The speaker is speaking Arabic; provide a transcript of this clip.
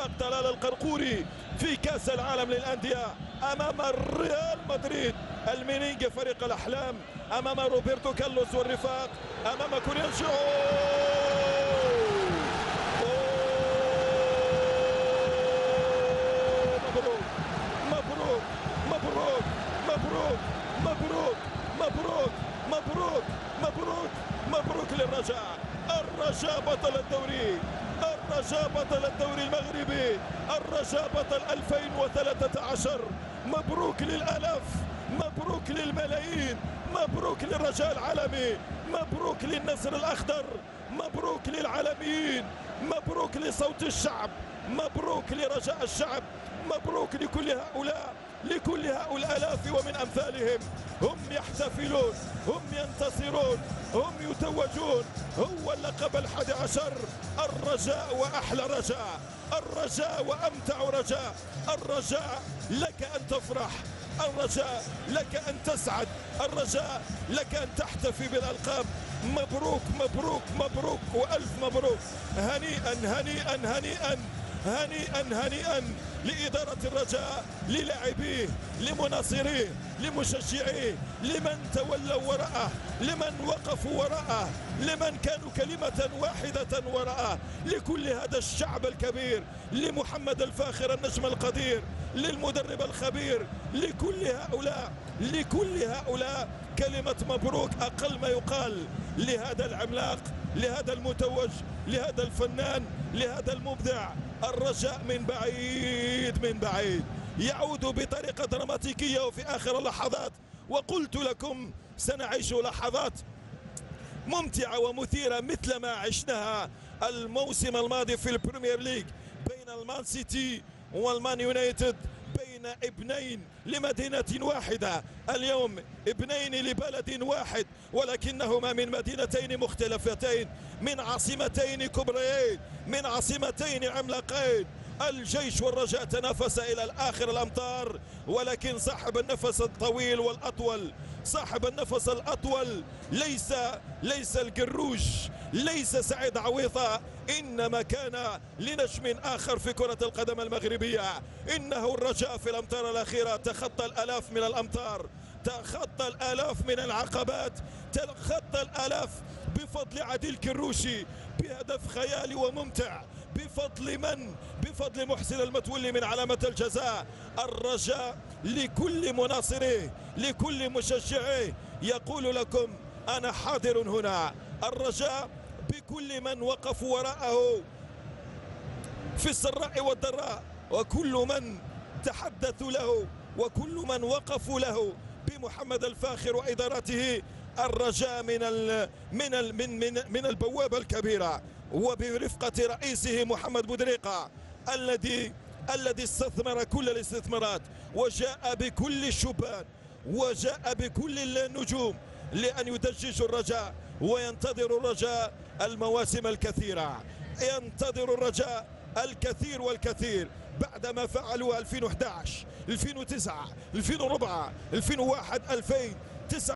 اخفاق طلال القرقوري في كأس العالم للأندية أمام الريال مدريد. الميرينجي فريق الأحلام أمام روبرتو كارلوس والرفاق أمام كورينثيانز مبروك مبروك مبروك مبروك مبروك مبروك مبروك مبروك مبروك للرجاء. الرجاء بطل الدوري. الرجاء بطل الدوري المغربي. الرجاء بطل 2013 مبروك للآلاف مبروك للملايين. مبروك للرجاء العالمي. مبروك للنسر الأخضر. مبروك للعالميين. مبروك لصوت الشعب. مبروك لرجاء الشعب. مبروك لكل هؤلاء. لكل هؤلاء الآلاف ومن أمثالهم. هم يحتفلون هم ينتصرون هم يتوجون. هو اللقب الحادي عشر الرجاء وأحلى رجاء. الرجاء وأمتع رجاء. الرجاء لك أن تفرح. الرجاء لك أن تسعد. الرجاء لك أن تحتفي بالألقاب. مبروك مبروك مبروك وألف مبروك. هنيئا هنيئا هنيئا هنيئا هنيئا. لإدارة الرجاء للاعبيه لمناصريه لمشجعيه لمن تولوا وراءه لمن وقفوا وراءه لمن كانوا كلمة واحدة وراءه لكل هذا الشعب الكبير لمحمد الفاخر النجم القدير للمدرب الخبير لكل هؤلاء لكل هؤلاء كلمة مبروك أقل ما يقال لهذا العملاق لهذا المتوج لهذا الفنان لهذا المبدع الرجاء من بعيد. من بعيد. يعود بطريقة دراماتيكية وفي آخر اللحظات. وقلت لكم سنعيش لحظات ممتعة ومثيرة مثل ما عشناها الموسم الماضي في البريمير ليج بين المان سيتي والمان يونايتد بين ابنين لمدينة واحدة. اليوم ابنين لبلد واحد ولكنهما من مدينتين مختلفتين من عاصمتين كبريين من عاصمتين عملاقين. الجيش والرجاء تنافس إلى الآخر الأمطار ولكن صاحب النفس الطويل والأطول صاحب النفس الأطول. ليس ليس القروش ليس سعيد عويطة إنما كان لنجم آخر في كرة القدم المغربية. إنه الرجاء في الأمطار الأخيرة. تخطى الألاف من الأمطار تخطى الآلاف من العقبات تخطى الآلاف بفضل عديل كروشي بهدف خيالي وممتع. بفضل من؟ بفضل محسن المتولي من علامة الجزاء. الرجاء لكل مناصريه لكل مشجعيه يقول لكم أنا حاضر هنا. الرجاء بكل من وقفوا وراءه في السراء والضراء. وكل من تحدثوا له وكل من وقفوا له بمحمد الفاخر وإدارته الرجاء من ال من ال من من من البوابة الكبيرة وبرفقة رئيسه محمد بودريقة الذي الذي استثمر كل الاستثمارات وجاء بكل الشبان وجاء بكل النجوم لأن يدججوا الرجاء وينتظر الرجاء المواسم الكثيرة. ينتظر الرجاء الكثير والكثير بعدما فعلوا 2011 2009 2004 2001 2000